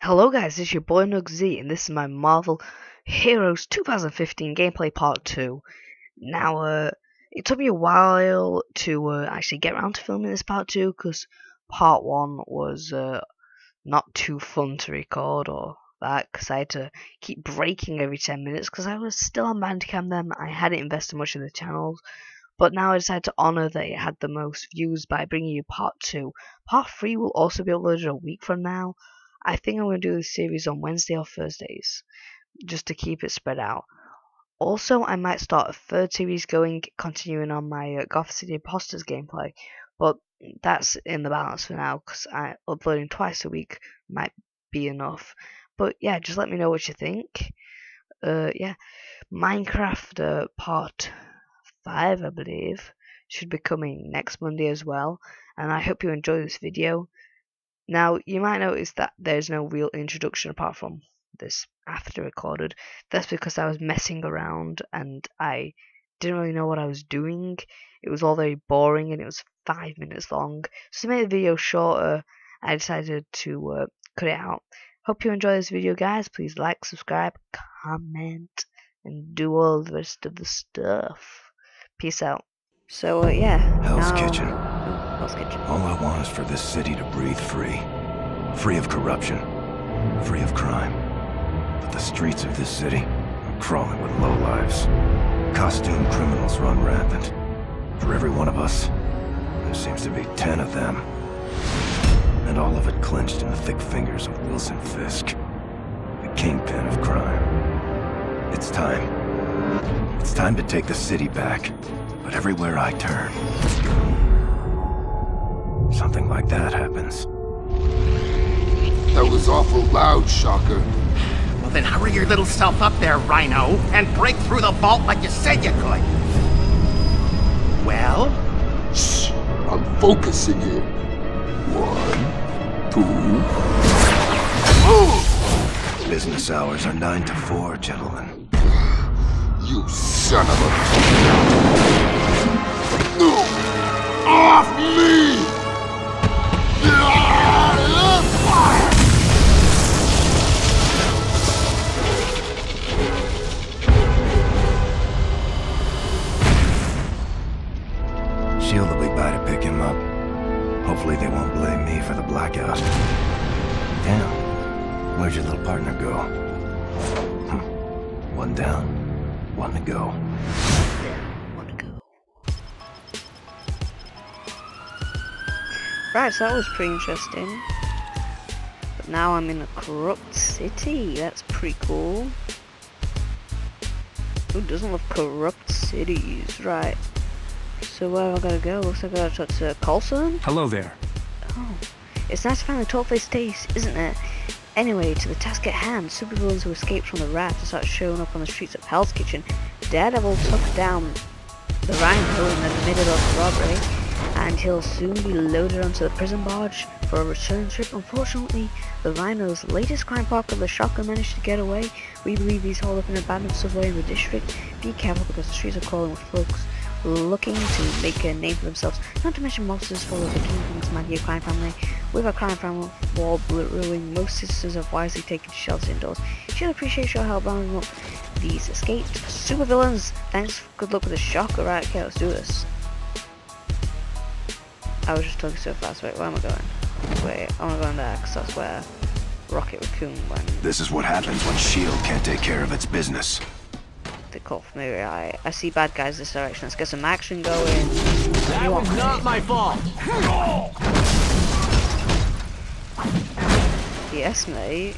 Hello guys, this is your boy NugZ and this is my Marvel Heroes 2015 gameplay part 2. Now, uh, it took me a while to uh, actually get around to filming this part 2 because part 1 was uh, not too fun to record or that because I had to keep breaking every 10 minutes because I was still on Bandicam then. I hadn't invested much in the channels. But now I decided to honour that it had the most views by bringing you part 2. Part 3 will also be uploaded a week from now. I think I'm going to do this series on Wednesday or Thursdays, just to keep it spread out. Also, I might start a third series going, continuing on my uh, Gotham City Impostors gameplay, but that's in the balance for now, because uploading twice a week might be enough. But yeah, just let me know what you think. Uh, yeah, Minecraft uh, Part 5, I believe, should be coming next Monday as well, and I hope you enjoy this video. Now, you might notice that there's no real introduction apart from this after recorded. That's because I was messing around and I didn't really know what I was doing. It was all very boring and it was five minutes long. So to make the video shorter, I decided to uh, cut it out. Hope you enjoy this video, guys. Please like, subscribe, comment, and do all the rest of the stuff. Peace out. So, uh, yeah. Hell's now... Kitchen. All I want is for this city to breathe free. Free of corruption. Free of crime. But the streets of this city are crawling with lowlives. Costumed criminals run rampant. For every one of us, there seems to be ten of them. And all of it clenched in the thick fingers of Wilson Fisk. The kingpin of crime. It's time. It's time to take the city back. But everywhere I turn, Something like that happens. That was awful loud, Shocker. Well, then hurry your little self up there, Rhino, and break through the vault like you said you could. Well? Shh! I'm focusing it. One, two... Move! Business hours are 9 to 4, gentlemen. You son of a... No! Off me! So that was pretty interesting. But now I'm in a corrupt city. That's pretty cool. Who doesn't love corrupt cities? Right. So where am I gonna go? Looks like I gotta talk to Coulson. Hello there. Oh. It's nice to finally talk face to face, isn't it? Anyway, to the task at hand, supervillains who escaped from the raft start showing up on the streets of Hell's Kitchen. Daredevil took down the Rhino in the middle of the robbery and he'll soon be loaded onto the prison barge for a return trip. Unfortunately, the Rhino's latest crime partner, the Shocker, managed to get away. We believe he's holed up in an abandoned subway in the district. Be careful because the streets are crawling with folks looking to make a name for themselves, not to mention monsters follow the Kingpin's mighty crime family. With a crime family wall brewing, most citizens have wisely taken shelter indoors. She'll appreciate your help rounding up these escaped supervillains. Thanks, good luck with the shocker. Right, okay, let's do this. I was just talking so fast. Wait, where am I going? Wait, I want to go in there because that's where Rocket Raccoon went. This is what happens when S.H.I.E.L.D. can't take care of its business. The call from maybe I, I see bad guys this direction. Let's get some action going. That was not my fault. Yes, mate.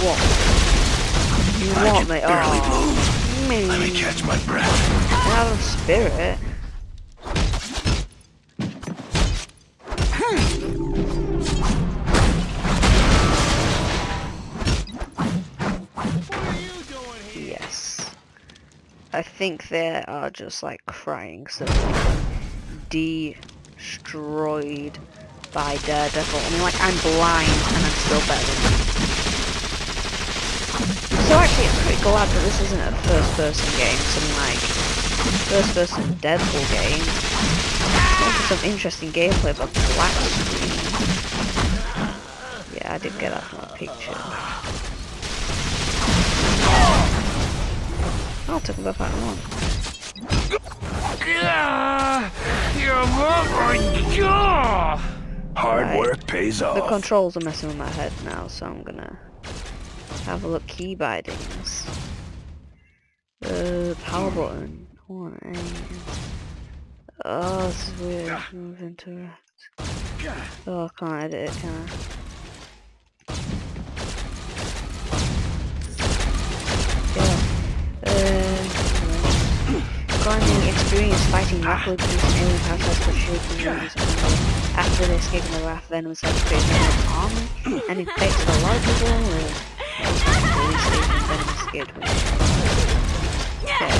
What? You I want, mate? barely oh, move. Let me catch my breath. Out of spirit. I think they are just like crying so destroyed by Daredevil. I mean like I'm blind and I'm still better So actually I'm pretty glad that this isn't a first person game, something like first person Deadpool game. Some interesting gameplay but black screen. Yeah, I did get out of my picture. I'll talk about that one. Hard Right. work pays off. The controls are messing with my head now, so I'm gonna have a look. Key bindings. Uh, power button. One A. Oh, this is weird. Move interact. Oh, I can't edit it, can I? Garnering experience fighting rapidly producing alien parasites for enemies and after they escape from the raft, Venom starts creating an army and infects a lot of people with police station Venom escaped with. Okay.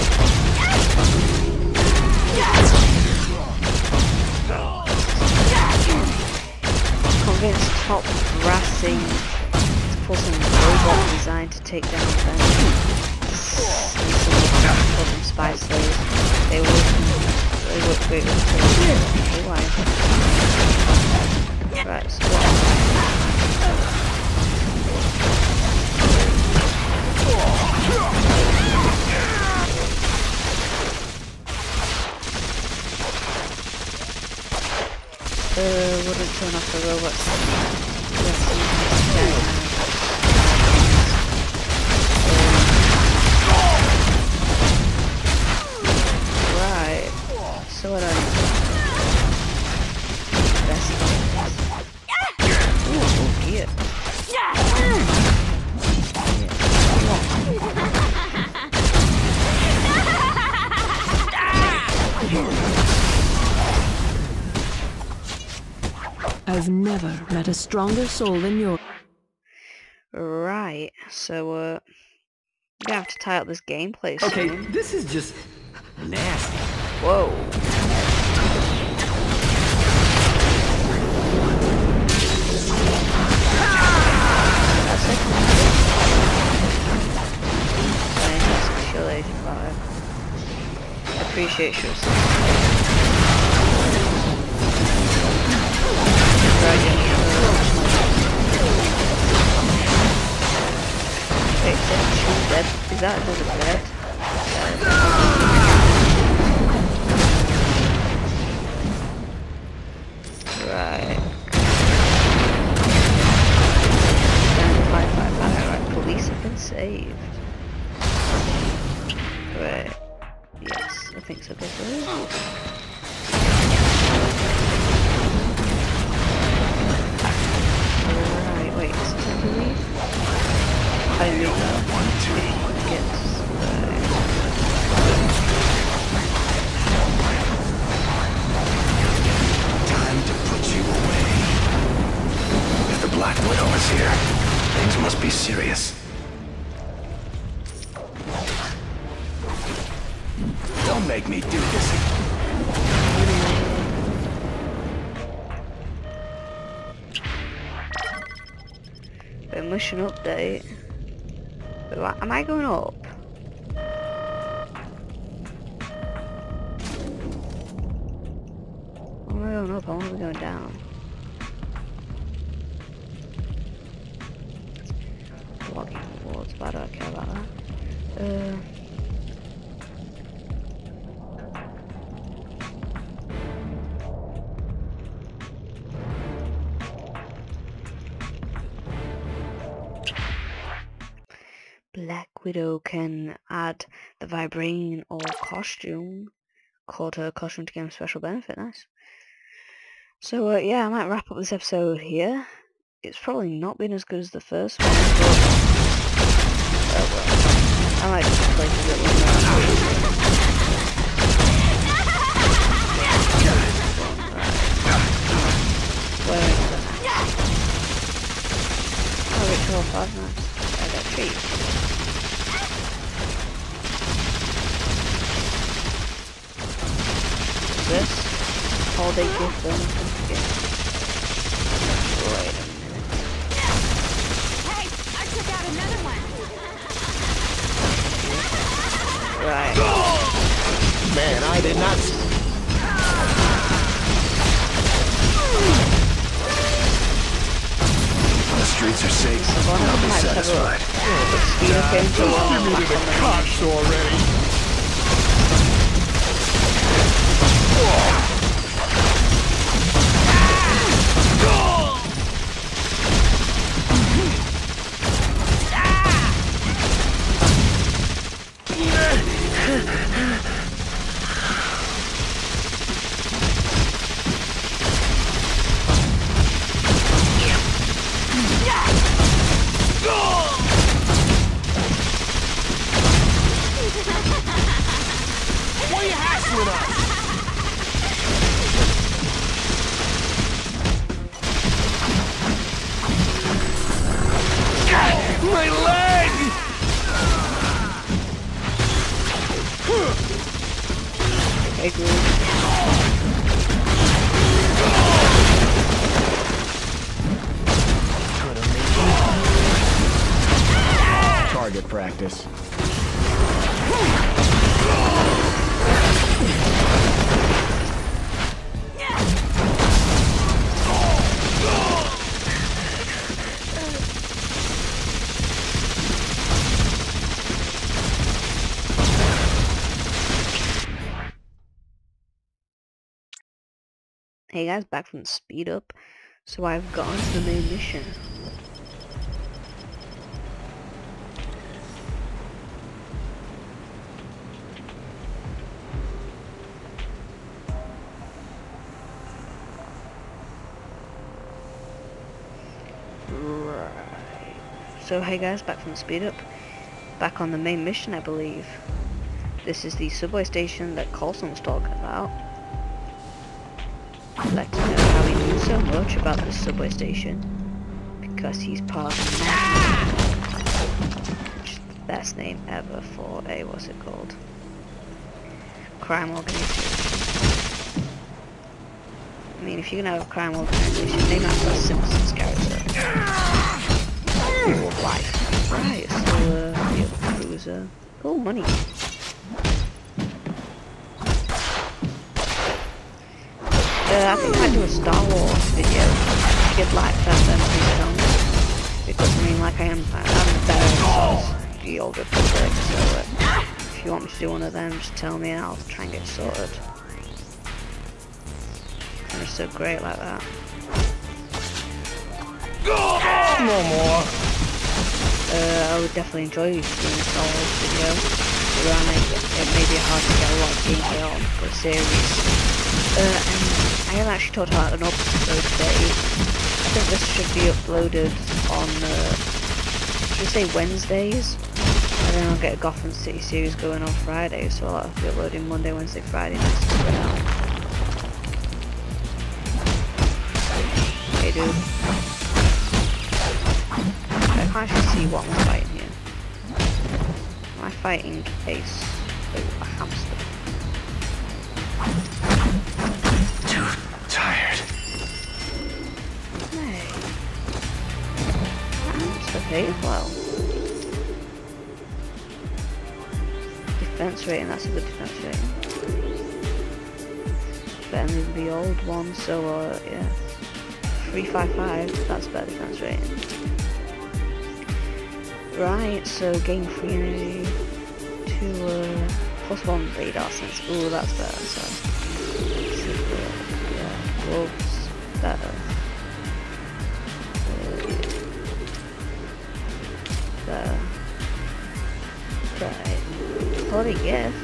Convince top brassing some robot designed to take down Venom. Them spy slaves. They work, they work great with KY. Right, I've never met a stronger soul than yours. Right. So uh I'm gonna have to tie up this gameplay Okay, soon. this is just nasty. Whoa. That's it. Thanks, Shield 85. I appreciate your support. Is that bed? Right. Right, police have been saved. Right. Yes, I think so. Go Don't make me do this. Wait, mission update. Wait, what? Am I going up? Am I going up? I want to be going down. Blocking rewards, but I don't care about that. Uh, Black Widow can add the vibranium or costume called her costume to him special benefit. Nice. So uh, yeah, I might wrap up this episode here. It's probably not been as good as the first one, oh well. I might just play through it one more. Where is it? Oh, Ritual 5 nice. I got treat. This? All they give them. Wait a minute. Hey, I took out another one. Right. Man, I did not. The streets your sake, So one of I'll be might have a satisfied. But speed up You needed the cops already. What Practice. Hey guys, back from the speed up. So I've gone to the main mission. So hey guys, back from speed up. Back on the main mission I believe. This is the subway station that Coulson was talking about. I'd like to know how he knew so much about this subway station. Because he's part of the best name ever for a, what's it called? Crime organization. I mean, if you're gonna have a crime organization, name after a Simpsons character. Life. Right, so, uh, have a cruiser. Cool money. Uh, I think I do a Star Wars video. You'd like that, then tell me. Because I mean, like I am, I'm better at the older project, so uh, if you want me to do one of them, just tell me and I'll try and get sorted. I'm so great like that. No more. Uh, I would definitely enjoy doing a Star Wars video. It, may be hard to get a lot of detail on the series. Uh, and I have actually talked about an upload date. I think this should be uploaded on, uh, should we say Wednesdays? And then I'll get a Gotham City series going on Friday, so I'll have to be uploading Monday, Wednesday, Friday next to it out. Hey dude. I see what I'm fighting here. Am I fighting Ace? Oh, a hamster. Too tired. Hey. That's okay, well. Defense rating, that's a good defense rating. Better than the old one, so uh, yeah. 355, that's better defense rating. Right, so gain free energy to uh, plus one radar sense. Ooh, that's better, so. Yeah, gloves, better. Uh, right. A gift.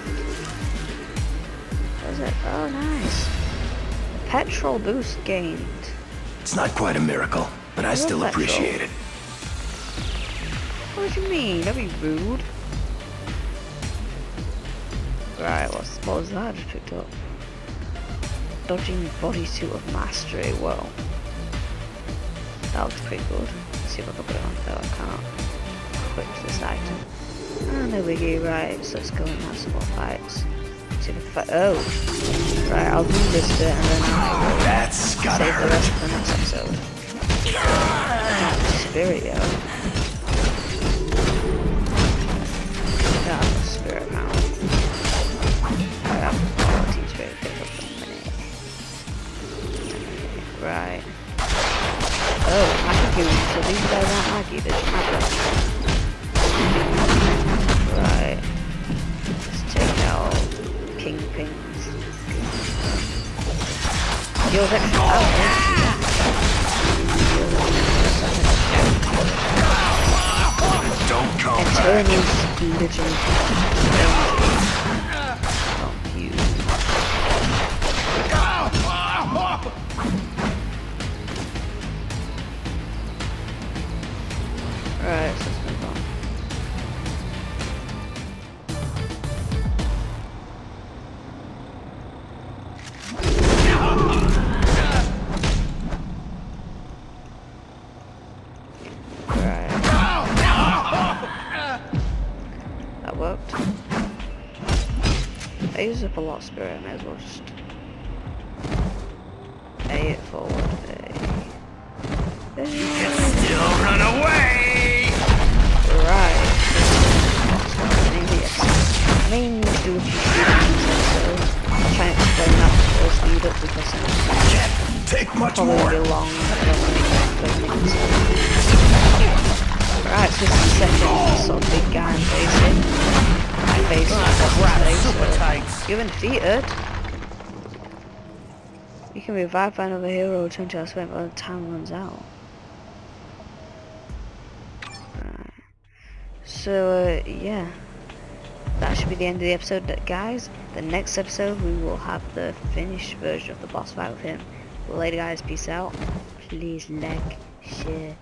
What is it? Oh, nice. Petrol boost gained. It's not quite a miracle, but I love still petrol. appreciate it. What do you mean? That'd be rude. Right, what's, what was that I just picked up? Dodging bodysuit of mastery, well. That looks pretty good. Let's see if I can put it on. No, I can't. Equip this item. Ah, no biggie, right, so let's go and have some more fights. See if fight. Oh! Right, I'll do this bit and then I'll That's gotta save the rest hurt. for the next episode. Spirit, yo. Up a lot of spirit, I may as well just A it forward. A. A. Still run away! Right. I mean, do a few things, so I'll try and explain that first lead up because Take much probably more. be long. I don't want to explain it. Right, so this is the second sort of big guy I'm facing. So tights. you've been defeated. You can revive by another hero or turn to elsewhere by the time runs out. So, uh, yeah. That should be the end of the episode, guys. The next episode, we will have the finished version of the boss fight with him. Later, guys. Peace out. Please like, share,